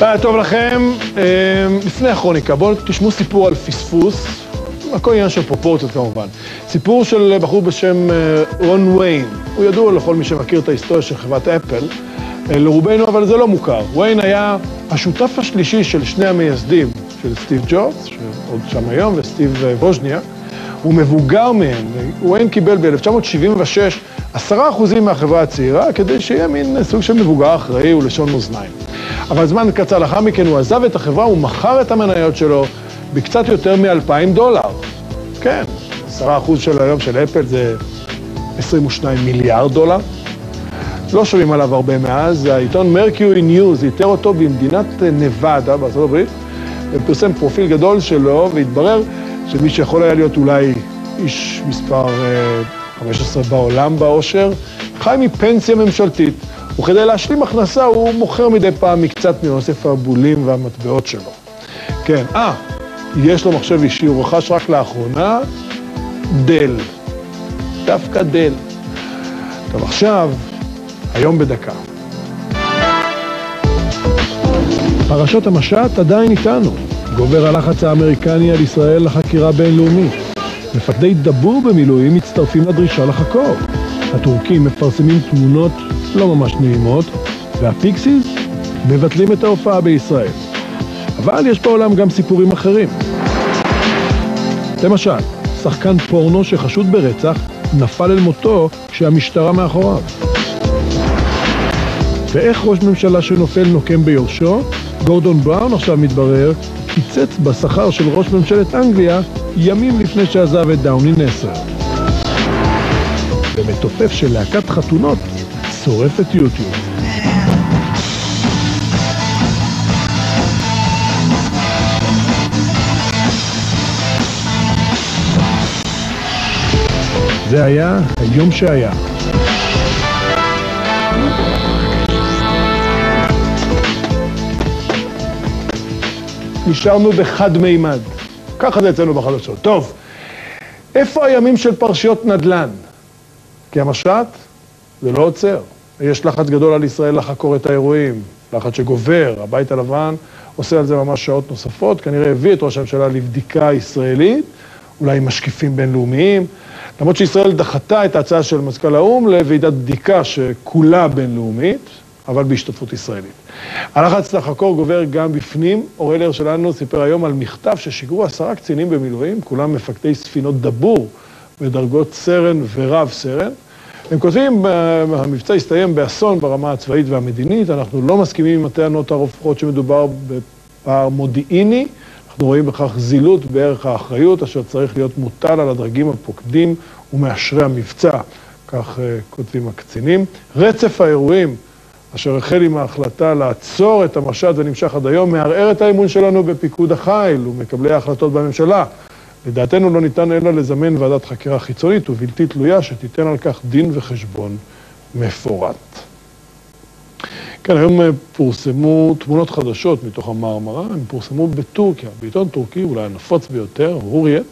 לילה טוב לכם. אה, לפני הכרוניקה, בואו תשמעו סיפור על פספוס, הכל עניין של פרופורציות כמובן. סיפור של בחור בשם אה, רון ויין, הוא ידוע לכל מי שמכיר את ההיסטוריה של חברת אפל, אה, לרובנו אבל זה לא מוכר. ויין היה השותף השלישי של שני המייסדים, של סטיב ג'ובס, שעוד שם היום, וסטיב ווז'ניאק. הוא מבוגר מהם, ויין קיבל ב-1976 עשרה אחוזים מהחברה הצעירה, כדי שיהיה מין סוג של מבוגר אחראי ולשון מאזניים. אבל זמן קצר לאחר מכן הוא עזב את החברה, הוא מכר את המניות שלו בקצת יותר מ-2,000 דולר. כן, עשרה אחוז של היום של אפל זה 22 מיליארד דולר. לא שומעים עליו הרבה מאז, העיתון מרקיורי ניוז איתר אותו במדינת נבדה בארצות הברית, ופרסם פרופיל גדול שלו, והתברר שמי שיכול היה להיות אולי איש מספר 15 בעולם בעושר, חי מפנסיה ממשלתית, וכדי להשלים הכנסה הוא מוכר מדי פעם מקצת מאוסף הבולים והמטבעות שלו. כן, אה, יש לו מחשב אישי, הוא רכש רק לאחרונה דל. דווקא דל. טוב, עכשיו, היום בדקה. פרשות המשט עדיין איתנו. גובר הלחץ האמריקני על ישראל לחקירה בינלאומית. מפקדי דבור במילואים מצטרפים לדרישה לחקור. הטורקים מפרסמים תמונות לא ממש נעימות, והפיקסיס מבטלים את ההופעה בישראל. אבל יש בעולם גם סיפורים אחרים. למשל, שחקן פורנו שחשוד ברצח נפל אל מותו כשהמשטרה מאחוריו. ואיך ראש ממשלה שנופל נוקם ביורשו? גורדון בראון עכשיו מתברר קיצץ בשכר של ראש ממשלת אנגליה ימים לפני שעזב את דאוני נסר. ומתופף של להקת חתונות שורף את יוטיוב. זה היה היום שהיה. נשארנו בחד מימד. ככה זה אצלנו בחדשות. טוב, איפה הימים של פרשיות נדל"ן? כי המשט זה לא עוצר. יש לחץ גדול על ישראל לחקור את האירועים, לחץ שגובר, הבית הלבן עושה על זה ממש שעות נוספות, כנראה הביא את ראש הממשלה לבדיקה ישראלית, אולי עם משקיפים בינלאומיים, למרות שישראל דחתה את ההצעה של מזכ"ל האו"ם לוועידת בדיקה שכולה בינלאומית, אבל בהשתתפות ישראלית. הלחץ לחקור גובר גם בפנים. אורלר שלנו סיפר היום על מכתב ששיגרו עשרה קצינים במילואים, כולם מפקדי ספינות דבור בדרגות סרן ורב סרן. הם כותבים, המבצע הסתיים באסון ברמה הצבאית והמדינית, אנחנו לא מסכימים עם הטענות הרופחות שמדובר בפער מודיעיני, אנחנו רואים בכך זילות בערך האחריות, אשר צריך להיות מוטל על הדרגים הפוקדים ומאשרי המבצע, כך כותבים הקצינים. רצף האירועים אשר החל עם ההחלטה לעצור את המשט ונמשך עד היום, מערער את האמון שלנו בפיקוד החיל ומקבלי ההחלטות בממשלה. לדעתנו לא ניתן אלא לזמן ועדת חקירה חיצונית ובלתי תלויה שתיתן על כך דין וחשבון מפורט. כן, היום פורסמו תמונות חדשות מתוך המרמרה, הם פורסמו בטורקיה, בעיתון טורקי, אולי הנפוץ ביותר, הוריית.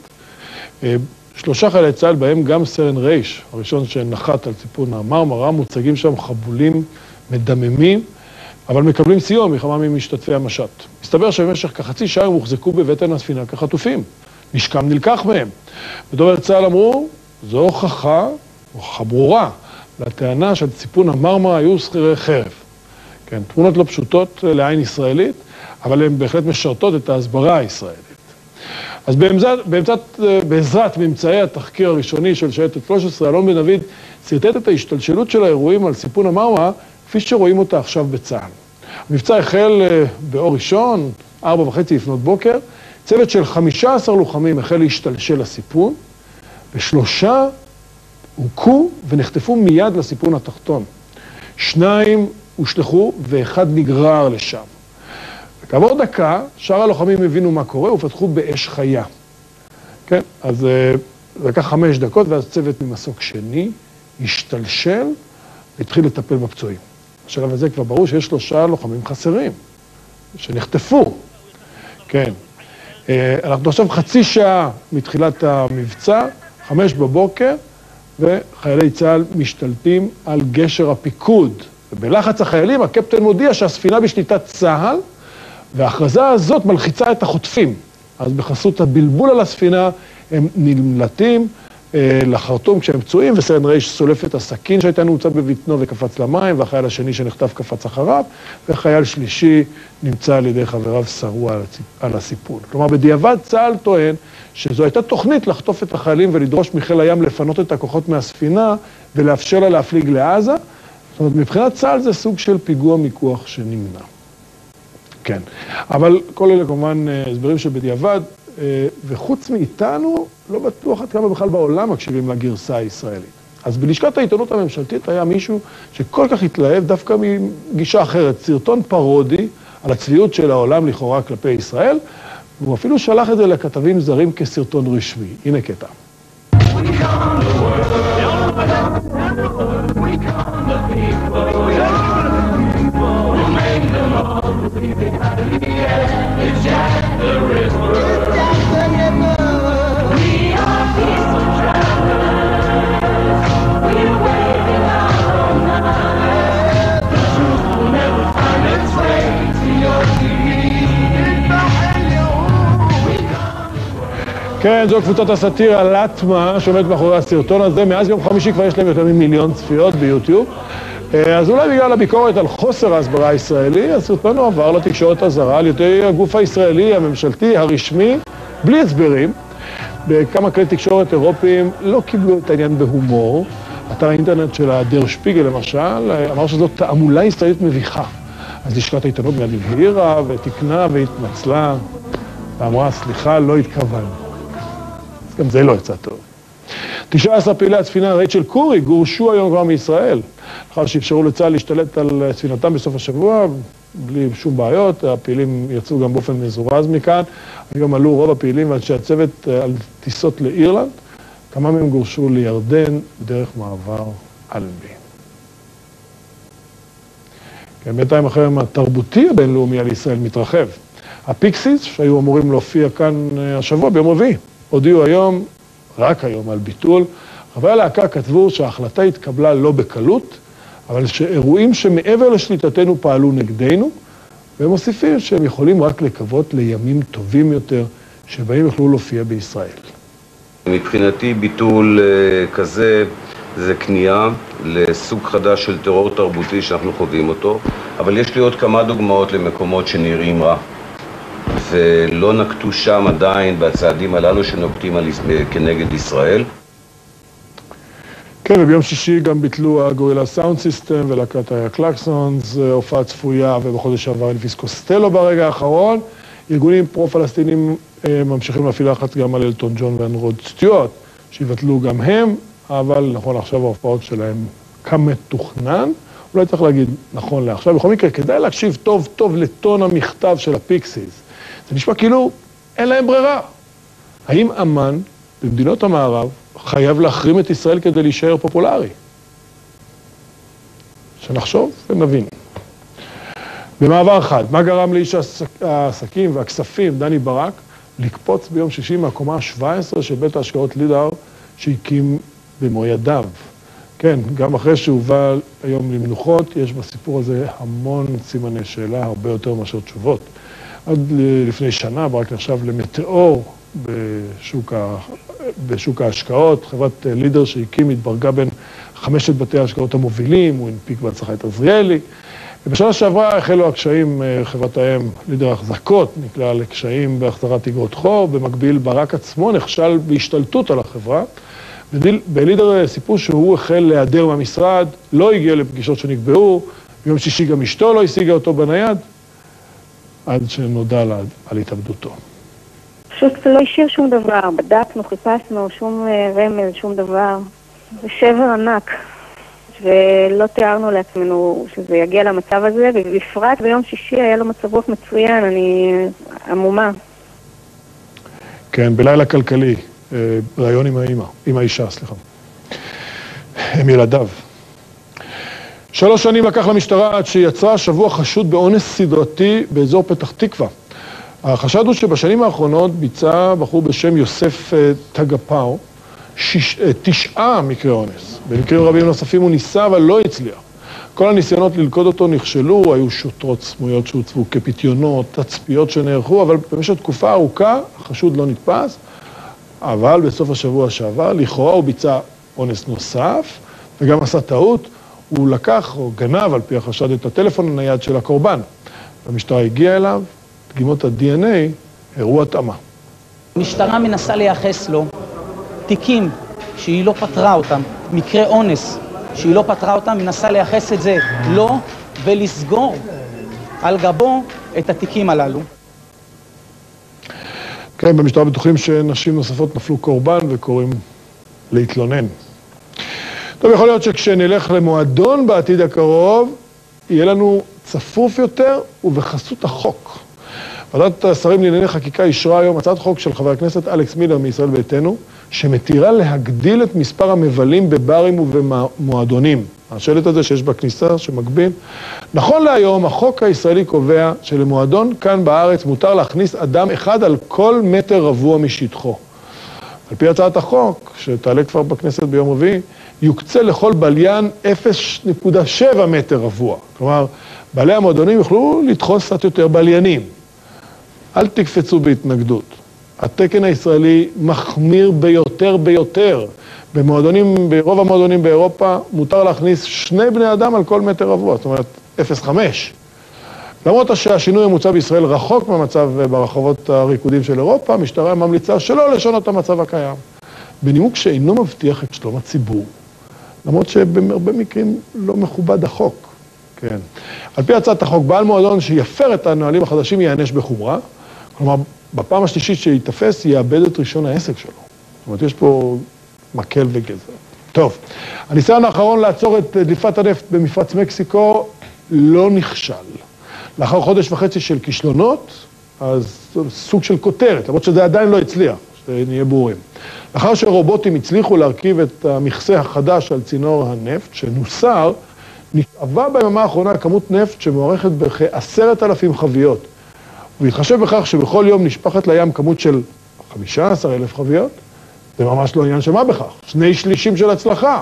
שלושה חיילי צה"ל, בהם גם סרן רייש, הראשון שנחת על ציפון המרמרה, מוצגים שם חבולים מדממים, אבל מקבלים סיוע מכמה ממשתתפי המשט. מסתבר שבמשך כחצי שעה הם הוחזקו בבטן הספינה כחטופים. נשקם נלקח מהם. בדובר צה"ל אמרו, זו הוכחה, הוכחה ברורה, לטענה של ציפון המרמרה היו שכירי חרב. כן, תמונות לא פשוטות לעין ישראלית, אבל הן בהחלט משרתות את ההסברה הישראלית. אז באמצעת, באמצעת, בעזרת ממצאי התחקיר הראשוני של שייטת 13, אלון בן דוד שרטט את ההשתלשלות של האירועים על סיפון המרמרה, כפי שרואים אותה עכשיו בצה"ל. המבצע החל באור ראשון, ארבע וחצי לפנות בוקר, צוות של 15 לוחמים החל להשתלשל לסיפון, ושלושה הוכו ונחטפו מיד לסיפון התחתון. שניים הושלכו ואחד נגרר לשם. וכעבור דקה, שאר הלוחמים הבינו מה קורה ופתחו באש חיה. כן, אז זה לקח חמש דקות, ואז צוות ממסוק שני השתלשל והתחיל לטפל בפצועים. בשלב הזה כבר ברור שיש שלושה לוחמים חסרים, שנחטפו. כן. אנחנו עכשיו חצי שעה מתחילת המבצע, חמש בבוקר, וחיילי צה"ל משתלטים על גשר הפיקוד. ובלחץ החיילים, הקפטן מודיע שהספינה בשליטת צה"ל, וההכרזה הזאת מלחיצה את החוטפים. אז בחסות הבלבול על הספינה, הם נמלטים אה, לחרטום כשהם פצועים, וסרן רייש סולף את הסכין שהייתה נעוצה בבטנו וקפץ למים, והחייל השני שנחטף קפץ אחריו, וחייל שלישי נמצא על ידי חבריו שרוע על הסיפון. כלומר, בדיעבד צה"ל טוען שזו הייתה תוכנית לחטוף את החיילים ולדרוש מחיל הים לפנות את הכוחות מהספינה ולאפשר לה להפליג לעזה. זאת אומרת, מבחינת צה"ל זה סוג של פיגוע מיקוח שנמנע. כן, אבל כל אלה כמובן אה, הסברים שבדיעבד, אה, וחוץ מאיתנו, לא בטוח עד כמה בכלל בעולם מקשיבים לגרסה הישראלית. אז בלשכת העיתונות הממשלתית היה מישהו שכל כך התלהב דווקא מגישה אחרת, סרטון פרודי על הצביעות של העולם לכאורה כלפי ישראל, והוא אפילו שלח את זה לכתבים זרים כסרטון רשמי. הנה קטע. כן, זו קבוצת הסאטירה לטמה שעומדת מאחורי הסרטון הזה. מאז יום חמישי כבר יש להם יותר ממיליון צפיות ביוטיוב. אה, אז אולי בגלל הביקורת על חוסר ההסברה הישראלי, הסרטון הועבר לתקשורת הזרה על ידי הגוף הישראלי, הממשלתי, הרשמי, בלי הסברים. בכמה כלי תקשורת אירופיים לא קיבלו את העניין בהומור. אתר האינטרנט של הדר שפיגל למשל, אמר שזאת תעמולה ישראלית מביכה. אז לשכת העיתונות מיד הבהירה ותיקנה והתנצלה, ואמרה, סליחה, לא התכוונו. גם זה לא יצא טוב. 19 פעילי הספינה רייצ'ל קורי גורשו היום כבר מישראל, לאחר שאפשרו לצה"ל להשתלט על ספינתם בסוף השבוע, בלי שום בעיות, הפעילים יצאו גם באופן מזורז מכאן. היום עלו רוב הפעילים ואנשי הצוות אה, על טיסות לאירלנד, כמה מהם גורשו לירדן דרך מעבר אלנבי. כן, בינתיים החרם התרבותי הבינלאומי על ישראל מתרחב. הפיקסיס, שהיו אמורים להופיע כאן אה, השבוע, ביום רביעי, הודיעו היום, רק היום, על ביטול. חברי הלהקה כתבו שההחלטה התקבלה לא בקלות, אבל שאירועים שמעבר לשליטתנו פעלו נגדנו, והם מוסיפים שהם יכולים רק לקוות לימים טובים יותר, שבהם יוכלו להופיע בישראל. מבחינתי ביטול uh, כזה זה כניעה לסוג חדש של טרור תרבותי שאנחנו חווים אותו, אבל יש לי עוד כמה דוגמאות למקומות שנראים רע. ולא נקטו שם עדיין בצעדים הללו שנוקטים על, כנגד ישראל. כן, וביום שישי גם ביטלו הגורילה סאונד סיסטם ולהקת הקלקסונס, הופעה צפויה, ובחודש שעבר אלוויס קוסטלו ברגע האחרון. ארגונים פרו-פלסטינים אה, ממשיכים להפעיל לחץ גם על אלטון ג'ון ועל רוד סטיוארט, שיבטלו גם הם, אבל נכון עכשיו ההופעות שלהם כמתוכנן. אולי צריך להגיד נכון לעכשיו. בכל מקרה, כדאי להקשיב טוב טוב לטון המכתב של הפיקסיס. זה נשמע כאילו אין להם ברירה. האם אמן במדינות המערב חייב להחרים את ישראל כדי להישאר פופולרי? שנחשוב ונבין. במעבר אחד, מה גרם לאיש העסקים והכספים, דני ברק, לקפוץ ביום שישי מהקומה ה-17 של בית ההשקעות לידר שהקים במו ידיו? כן, גם אחרי שהובא היום למנוחות, יש בסיפור הזה המון סימני שאלה, הרבה יותר מאשר תשובות. עד לפני שנה ברק נחשב למטאור בשוק, ה... בשוק ההשקעות. חברת לידר שהקים התברגה בין חמשת בתי ההשקעות המובילים, הוא הנפיק בהצלחה את עזריאלי. ובשנה שעברה החלו הקשיים, חברת האם, לידר החזקות, נקלעה לקשיים בהחזרת אגרות חוב, במקביל ברק עצמו נכשל בהשתלטות על החברה. בלידר סיפרו שהוא החל להיעדר מהמשרד, לא הגיע לפגישות שנקבעו, ביום שישי גם אשתו לא השיגה אותו בנייד, עד שנודע לה על התאבדותו. פשוט לא השאיר שום דבר, בדקנו, חיפשנו, שום אה, רמז, שום דבר. זה שבר ענק, ולא תיארנו לעצמנו שזה יגיע למצב הזה, ובפרט ביום שישי היה לו מצב רוח מצוין, אני עמומה. כן, בלילה כלכלי, אה, ראיון עם האימא, עם האישה, סליחה. הם ילדיו. שלוש שנים לקח למשטרה עד שיצרה שבוע חשוד באונס סדרתי באזור פתח תקווה. החשד הוא שבשנים האחרונות ביצע בחור בשם יוסף אה, טגפאו שיש, אה, תשעה מקרי אונס. במקרים רבים נוספים הוא ניסה אבל לא הצליח. כל הניסיונות ללכוד אותו נכשלו, היו שוטרות סמויות שהוצבו כפיתיונות, תצפיות שנערכו, אבל במשך תקופה ארוכה החשוד לא נתפס, אבל בסוף השבוע שעבר, לכאורה הוא ביצע אונס נוסף, וגם עשה טעות, הוא לקח או גנב על פי החשד את הטלפון הנייד של הקורבן. המשטרה הגיעה אליו, דגימות ה-DNA הראו התאמה. המשטרה מנסה לייחס לו תיקים שהיא לא פתרה אותם, מקרי אונס שהיא לא פתרה אותם, מנסה לייחס את זה לו ולסגור על גבו את התיקים הללו. כן, במשטרה בטוחים שנשים נוספות נפלו קורבן וקוראים להתלונן. טוב, יכול להיות שכשנלך למועדון בעתיד הקרוב, יהיה לנו צפוף יותר ובחסות החוק. ועדת השרים לענייני חקיקה אישרה היום הצעת חוק של חבר הכנסת אלכס מילר מישראל ביתנו, שמתירה להגדיל את מספר המבלים בברים ובמועדונים. השלט הזה שיש בכניסה, שמגביל. נכון להיום, החוק הישראלי קובע שלמועדון כאן בארץ מותר להכניס אדם אחד על כל מטר רבוע משטחו. על פי הצעת החוק, שתעלה כבר בכנסת ביום רביעי, יוקצה לכל בליין 0.7 מטר רבוע. כלומר, בעלי המועדונים יוכלו לדחוס קצת יותר בליינים. אל תקפצו בהתנגדות. התקן הישראלי מחמיר ביותר ביותר. במועדונים, ברוב המועדונים באירופה מותר להכניס שני בני אדם על כל מטר רבוע, זאת אומרת 0.5. למרות שהשינוי המוצע בישראל רחוק מהמצב ברחובות הריקודים של אירופה, המשטרה ממליצה שלא לשנות את המצב הקיים. בנימוק שאינו מבטיח את שלום הציבור, למרות שבהרבה מקרים לא מכובד החוק, כן. על פי הצעת החוק, בעל מועדון שיפר את הנהלים החדשים ייענש בחומרה, כלומר, בפעם השלישית שייתפס, יאבד את רישיון העסק שלו. זאת אומרת, יש פה מקל וגזר. טוב, הניסיון האחרון לעצור את דליפת הנפט במפרץ מקסיקו לא נכשל. לאחר חודש וחצי של כישלונות, אז סוג של כותרת, למרות שזה עדיין לא הצליח, שנהיה ברורים. לאחר שרובוטים הצליחו להרכיב את המכסה החדש על צינור הנפט, שנוסר, נשאבה ביממה האחרונה כמות נפט שמוערכת בכעשרת אלפים חביות. ובהתחשב בכך שבכל יום נשפכת לים כמות של 15 אלף חביות, זה ממש לא עניין של מה בכך, שני שלישים של הצלחה.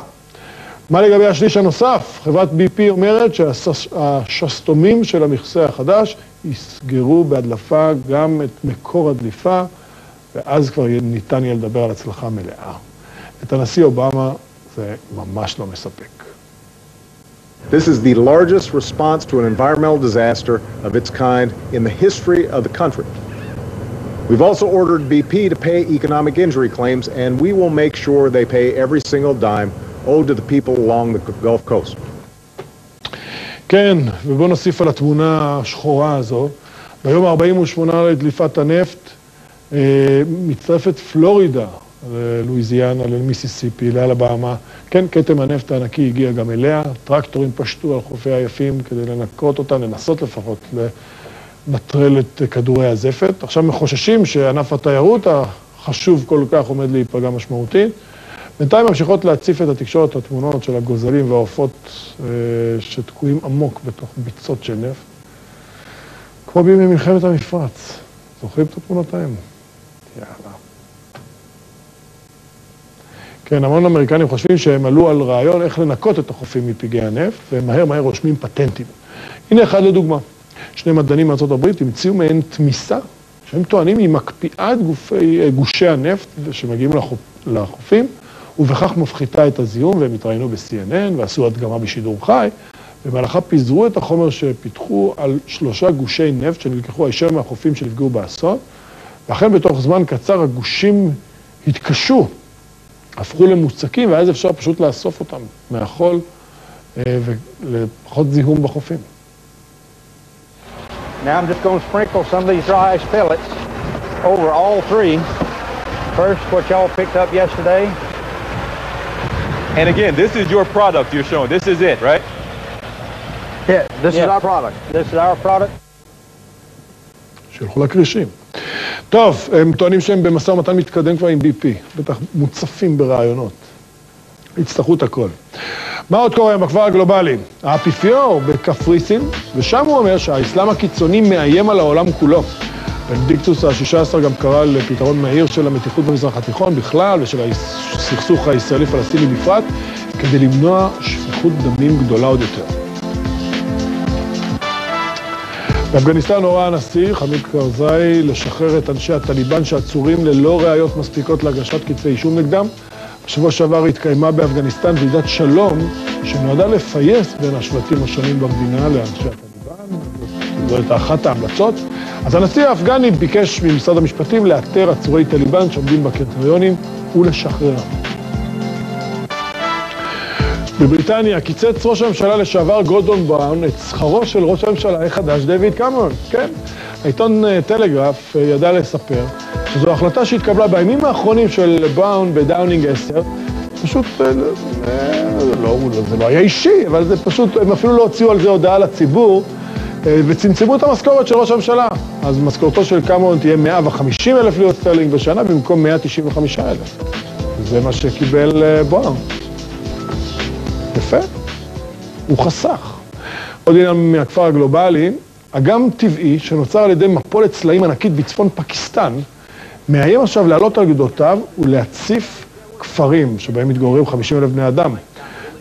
מה לגבי השליש הנוסף? חברת BP אומרת שהשסתומים של המכסה החדש יסגרו בהדלפה גם את מקור הדליפה, ואז כבר ניתן יהיה לדבר על הצלחה מלאה. את הנשיא אובמה זה ממש לא מספק. This is the largest response to an environmental disaster of its kind in the history of the country. We've also ordered BP to pay economic injury claims, and we will make sure they pay every single dime owed to the people along the Gulf Coast. כן, ובואו נוסיף על התמונה השחורה הזו. ביום ה-48 לדליפת הנפט מצטרפת פלורידה ללואיזיאנה, למיסיסיפי, לאלבמה. כן, כתם הנפט הענקי הגיע גם אליה, טרקטורים פשטו על חופי היפים כדי לנקות אותם, לנסות לפחות לנטרל את כדורי הזפת. עכשיו מחוששים שענף התיירות החשוב כל כך עומד להיפגע משמעותית. בינתיים ממשיכות להציף את התקשורת התמונות של הגוזלים והעופות אה, שתקועים עמוק בתוך ביצות של נפט, כמו בימי מלחמת המפרץ. זוכרים את התמונות האלה? יאללה. כן, המון אמריקנים חושבים שהם עלו על רעיון איך לנקות את החופים מפגעי הנפט, והם מהר מהר רושמים פטנטים. הנה אחד לדוגמה. שני מדענים הברית המציאו מעין תמיסה, שהם טוענים היא מקפיאה את גופי, גושי הנפט שמגיעים לחופ, לחופים, ובכך מפחיתה את הזיהום, והם התראיינו ב-CNN ועשו הדגמה בשידור חי. במהלכה פיזרו את החומר שפיתחו על שלושה גושי נפט שנלקחו הישר מהחופים שנפגעו באסון, ואכן בתוך זמן קצר הגושים התקשו הפכו למוצקים, ואז אפשר פשוט לאסוף אותם מהחול ולפחות זיהום בחופים. Now I'm just going to sprinkle some of these dry ice pellets over all three. First, what y'all picked up yesterday. And again, this is your product you're showing. This is it, right? Yeah, this is our product. This is our product. שילכו לכרישים. טוב, הם טוענים שהם במשא ומתן מתקדם כבר עם BP, בטח מוצפים ברעיונות. יצטרכו את הכל. מה עוד קורה בכפר הגלובלי? האפיפיור בקפריסין, ושם הוא אומר שהאסלאם הקיצוני מאיים על העולם כולו. בנדיקטוס ה-16 גם קרא לפתרון מהיר של המתיחות במזרח התיכון בכלל, ושל הסכסוך הישראלי-פלסטיני בפרט, כדי למנוע שפיכות דמים גדולה עוד יותר. באפגניסטן הורה הנשיא חמיד קרזאי לשחרר את אנשי הטליבן שעצורים ללא ראיות מספיקות להגשת כתבי אישום נגדם. בשבוע שעבר התקיימה באפגניסטן ועידת שלום שנועדה לפייס בין השבטים השונים במדינה לאנשי הטליבן. הייתה אחת ההמלצות. אז הנשיא האפגני ביקש ממשרד המשפטים לאתר עצורי טליבן שעומדים בקריטריונים ולשחררם. בבריטניה קיצץ ראש הממשלה לשעבר גולדון בראון את שכרו של ראש הממשלה החדש דויד קמרון, כן? העיתון אה, טלגרף אה, ידע לספר שזו החלטה שהתקבלה בימים האחרונים של בראון בדאונינג 10, פשוט, אה, זה לא, זה לא היה אישי, אבל זה פשוט, הם אפילו לא הוציאו על זה הודעה לציבור, וצמצמו את המשכורת של ראש הממשלה. אז משכורתו של קמרון תהיה 150 אלף לירות סטרלינג בשנה במקום 195 אלף. זה מה שקיבל בראון. יפה, הוא חסך. עוד עניין מהכפר הגלובלי, אגם טבעי שנוצר על ידי מפולת סלעים ענקית בצפון פקיסטן, מאיים עכשיו לעלות על גדותיו ולהציף כפרים שבהם מתגוררים 50 אלף בני אדם.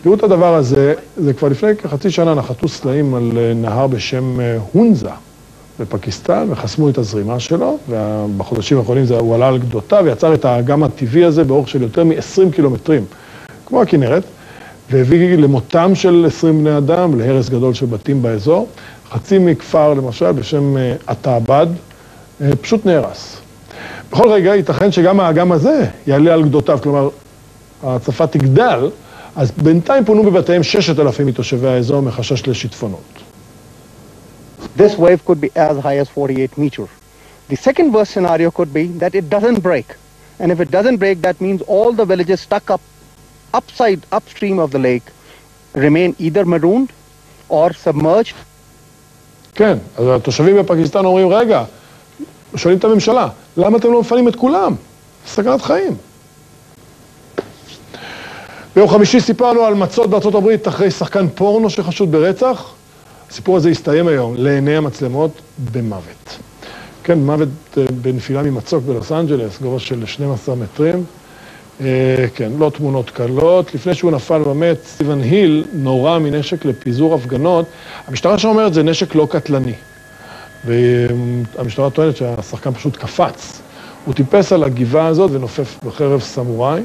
תראו את הדבר הזה, זה כבר לפני כחצי שנה נחתו סלעים על אה, נהר בשם אה, הונזה בפקיסטן וחסמו את הזרימה שלו, ובחודשים האחרונים הוא עלה על גדותיו ויצר את האגם הטבעי הזה באורך של יותר מ-20 קילומטרים, כמו הכנרת. והביא למותם של 20 בני אדם, להרס גדול של בתים באזור. חצי מכפר, למשל, בשם עטאבד, אה, אה, פשוט נהרס. בכל רגע ייתכן שגם האגם הזה יעלה על גדותיו, כלומר, ההצפה תגדל, אז בינתיים פונו בבתיהם 6,000 מתושבי האזור מחשש לשיטפונות. This wave could be as high as 48 meters. The second worst scenario could be that it doesn't break. And if it doesn't break, that means all the villages stuck up upside, upstream of the lake remain either marooned or submerged. כן, אז התושבים בפקיסטן אומרים, רגע, שואלים את הממשלה, למה אתם לא מפנים את כולם? סכנת חיים. ביום חמישי סיפרנו על מצות בארצות הברית אחרי שחקן פורנו שחשוד ברצח. הסיפור הזה הסתיים היום לעיני המצלמות במוות. כן, מוות אה, בנפילה ממצוק בלוס אנג'לס, גובה של 12 מטרים. אה, כן, לא תמונות קלות. לפני שהוא נפל ומת, סטיבן היל נורה מנשק לפיזור הפגנות. המשטרה שם אומרת זה נשק לא קטלני. והמשטרה טוענת שהשחקן פשוט קפץ. הוא טיפס על הגבעה הזאת ונופף בחרב סמוראי,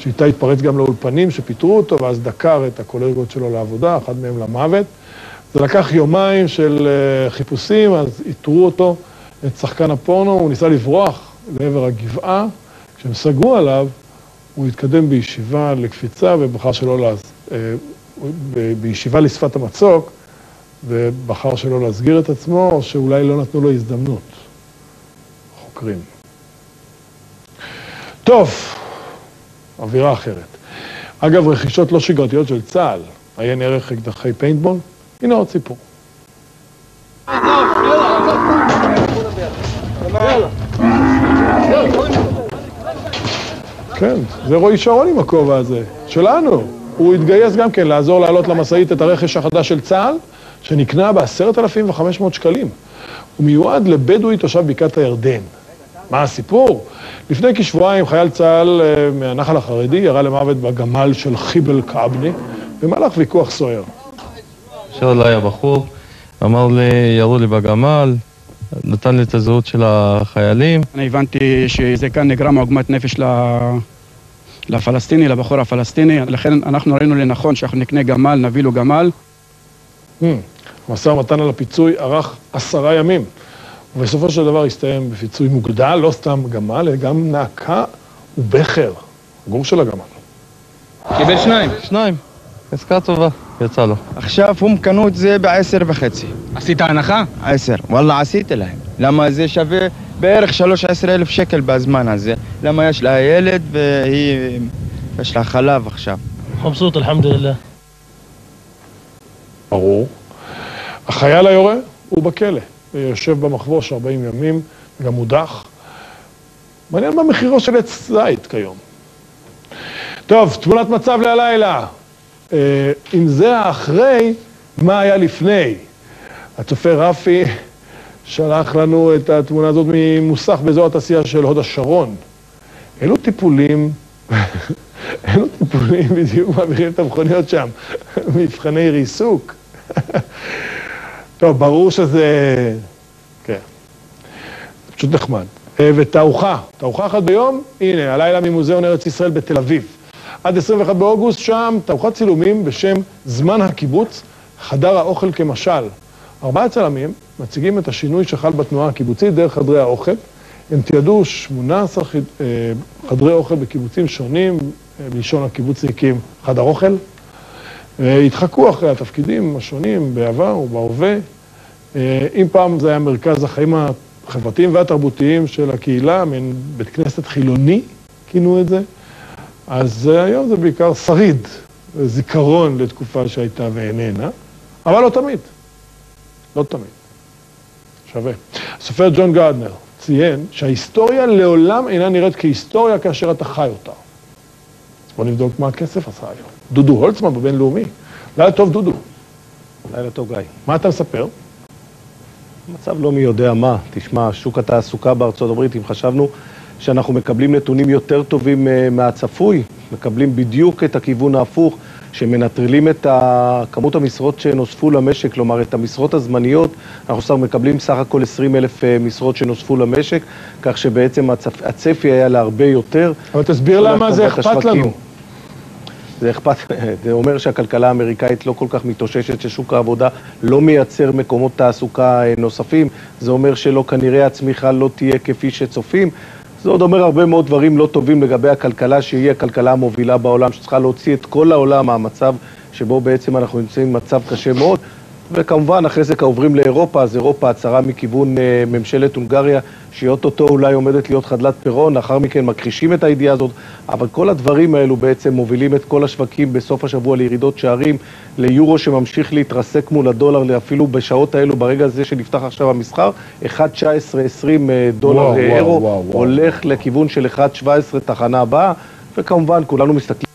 שאיתה התפרץ גם לאולפנים שפיטרו אותו, ואז דקר את הקולגות שלו לעבודה, אחד מהם למוות. זה לקח יומיים של אה, חיפושים, אז איתרו אותו, את שחקן הפורנו, הוא ניסה לברוח לעבר הגבעה. כשהם סגרו עליו, הוא התקדם בישיבה לקפיצה ובחר שלא לעז... אה, בישיבה לשפת המצוק, ובחר שלא להסגיר את עצמו, או שאולי לא נתנו לו הזדמנות. חוקרים. טוב, אווירה אחרת. אגב, רכישות לא שגרתיות של צה"ל, עיין ערך אקדחי פיינטבול, הנה עוד סיפור. כן, זה רועי שרון עם הכובע הזה, שלנו. הוא התגייס גם כן לעזור להעלות למשאית את הרכש החדש של צה"ל, שנקנה ב-10,500 שקלים. הוא מיועד לבדואי תושב בקעת הירדן. מה הסיפור? לפני כשבועיים חייל צה"ל אה, מהנחל החרדי ירה למוות בגמל של חיבל קאבני במהלך ויכוח סוער. עכשיו אליי הבחור, אמר לי, ירו לי בגמל, נתן לי את הזהות של החיילים. אני הבנתי שזה כאן נגרם עוגמת נפש לפלסטיני, לבחור הפלסטיני, לכן אנחנו ראינו לנכון שאנחנו נקנה גמל, נביא לו גמל. Hmm, המשא ומתן על הפיצוי ארך עשרה ימים, ובסופו של דבר הסתיים בפיצוי מוגדל, לא סתם גמל, אלא גם נעקה ובכר, הגור של הגמל. קיבל שניים. שניים. עסקה טובה, יצא לו. עכשיו הם קנו את זה בעשר וחצי. עשית הנחה? עשר. וואלה, עשיתי להם. למה זה שווה בערך 13 אלף שקל בזמן הזה. למה יש לה ילד והיא... יש לה חלב עכשיו. מבסוט, אלחמדולillah. ברור. החייל היורה הוא בכלא. יושב במחבוש 40 ימים, גם מודח. מעניין מה מחירו של עץ זית כיום. טוב, תמונת מצב להלילה. אה, אם זה האחרי, מה היה לפני? הצופה רפי שלח לנו את התמונה הזאת ממוסך באזור התעשייה של הוד השרון. אילו טיפולים, אילו טיפולים בדיוק מעבירים את המכוניות שם? מבחני ריסוק. טוב, ברור שזה... כן. זה פשוט נחמד. אה, ותערוכה, תערוכה אחת ביום, הנה, הלילה ממוזיאון ארץ ישראל בתל אביב. עד 21 באוגוסט שם תערוכת צילומים בשם זמן הקיבוץ, חדר האוכל כמשל. ארבעה צלמים מציגים את השינוי שחל בתנועה הקיבוצית דרך חדרי האוכל. הם תיעדו 18 חד- אה, חדרי אוכל בקיבוצים שונים, אה, בלשון הקיבוצניקים חדר אוכל. והתחקו אחרי התפקידים השונים בעבר ובהווה. אה, אם פעם זה היה מרכז החיים החברתיים והתרבותיים של הקהילה, מין בית כנסת חילוני, כינו את זה, אז היום זה בעיקר שריד, זיכרון לתקופה שהייתה ואיננה, אבל לא תמיד. לא תמיד. שווה. הסופר ג'ון גרדנר ציין שההיסטוריה לעולם אינה נראית כהיסטוריה כאשר אתה חי אותה. אז בוא נבדוק מה הכסף עשה היום. דודו הולצמן בבינלאומי. לילה טוב, דודו. לילה טוב, גיא. מה אתה מספר? מצב לא מי יודע מה. תשמע, שוק התעסוקה בארצות הברית, אם חשבנו שאנחנו מקבלים נתונים יותר טובים אה, מהצפוי, מקבלים בדיוק את הכיוון ההפוך, שמנטרלים את כמות המשרות שנוספו למשק, כלומר את המשרות הזמניות, אנחנו סך מקבלים סך הכל 20 אלף אה, משרות שנוספו למשק, כך שבעצם הצפ... הצפי היה להרבה יותר. אבל תסביר למה זה אכפת לנו. זה אכפת, זה אומר שהכלכלה האמריקאית לא כל כך מתאוששת, ששוק העבודה לא מייצר מקומות תעסוקה אה, נוספים, זה אומר שלא, כנראה הצמיחה לא תהיה כפי שצופים. זה עוד אומר הרבה מאוד דברים לא טובים לגבי הכלכלה, שהיא הכלכלה המובילה בעולם, שצריכה להוציא את כל העולם מהמצב שבו בעצם אנחנו נמצאים במצב קשה מאוד. וכמובן, אחרי זה עוברים לאירופה, אז אירופה הצהרה מכיוון אה, ממשלת הונגריה, שהיא אוטוטו אולי עומדת להיות חדלת פירעון, לאחר מכן מכחישים את הידיעה הזאת, אבל כל הדברים האלו בעצם מובילים את כל השווקים בסוף השבוע לירידות שערים, ליורו שממשיך להתרסק מול הדולר, אפילו בשעות האלו, ברגע הזה שנפתח עכשיו המסחר, 1.19-20 דולר וואו, אה, וואו, אירו, וואו, וואו. הולך לכיוון של 1.17 תחנה הבאה, וכמובן כולנו מסתכלים